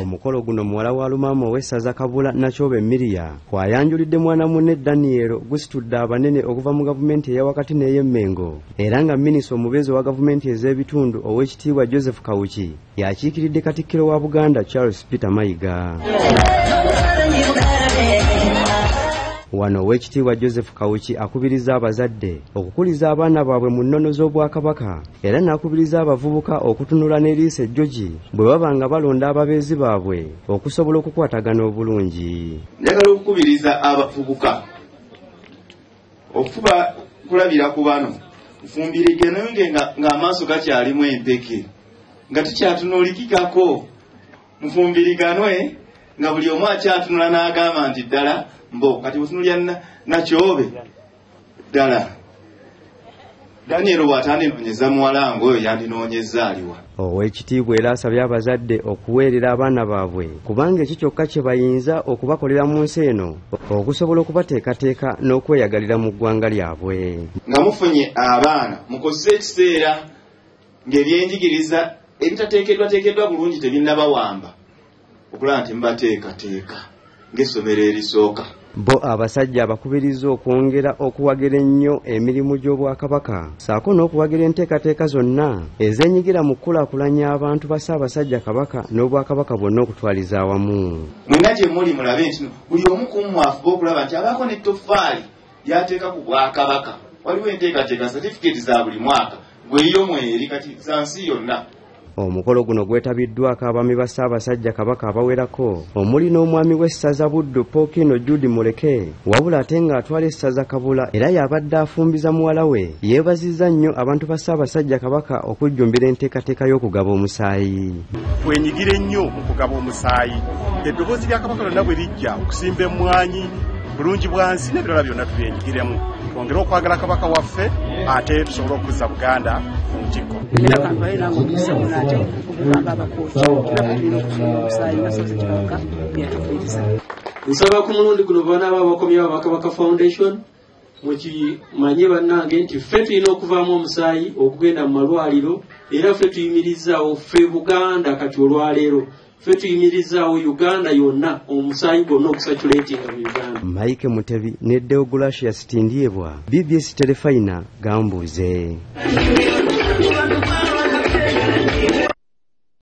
omukolo guno muwala wa lumaama ow'essaza kabula nakyobe miriya bw'ayanjulidde mwana munne daniel gusitudde abanene okuva mu gavumenti eyawakati n'ey'emmengo era nga minisita omubeezi owa gavumenti ez'ebitundu ow'ekitiibwa joseph kawuki yakiikiridde katikkiro wa buganda charles peter mayiga wano ow'ekitiibwa joseph kawuki akubiriza abazadde okukuliza abaana baabwe mu nnono z'obwakabaka era n'akubiriza abavubuka okutunula n'eriisa ejjogi bwe baba nga balonda ababeezi baabwe okusobola okukwatagana obulungi. Njagala okukubiriza abavubuka okuba kulabira ku bano. Nfumbirigenonge ng'amaaso gakyalimu empeke. Nga tukyatunuulikikako. Mufumbiriganwe nga buli omu akyatunula n'agamba nti ddala mbo kati butunulya nakyobe ddala. Daniel bw'atandinoonyeza muwala nga oyo yandinoonyeza aliwa. Ow'ekitiibwa era asabye abazadde okuweerera abaana baabwe kubanga ekyo kyokka kye bayinza okubakolera mu nsi eno okusobola okubateekateeka n'okweyagalira mu ggwanga lyabwe. Nga mufunye abaana mukozese ekiseera ng'ebyenjigiriza ebitateekeddwateekeddwa bulungi tebinnabawamba. Okulaba nti mubateekateeka ng'essomero erisooka bo abasajja abakubiriza okwongera okuwagira ennyo emirimu gy'obwakabaka. Saako n'okuwagira enteekateeka zonna ezeenyigira mu kukulaakulanya abantu ba ssaabasajja kabaka n'obwakabaka bwonna okutwaliza awamu. Mwenna gye muli mulabe nti buli omu kummwafuba okulaba nti abaako n'ettoffaali lyateeka ku bwakabaka. Waliwo enteekateeka satifikeeti za buli mwaka. Gweyo mweri kati za nsi yonna omukolo guno gwetabiddwako abaami ba ssaabasajja kabaka abawerako. Omuli n'omwami w'essaza buddu pookino judi muleke. Wabula ate ng'atwala essaza kabula era y'abadde afumbiza muwala we yeebazizza nnyo abantu ba ssaabasajja kabaka okujjumbira enteekateeka y'okugaba omusaayi. Twenyigire nnyo mu kugaba omusaayi. Eddoboozi lya kabaka lyonna bwe lijja okusimba emmwanyi bulungi bwansi n'ebirala byonna tubyenyigiremu twongere okwagala kabaka waffe ate tusobole okuzza buganda kibaka byatufiiriza nsaba ku mulundi guno baana babakomya babakabaka foundation mukimanye bannange nti ffe tulina okuvaamu omusaayi okugenda mu malwaliro era ffe tuyimirizaawo ffe buganda kati olwaleero ffe tuyimirizaawo uganda yonna omusaayi gwonna okusaculatinga mu uganda mike mutebi ne deogulasius tindyebwa bbs terefayina gambuuze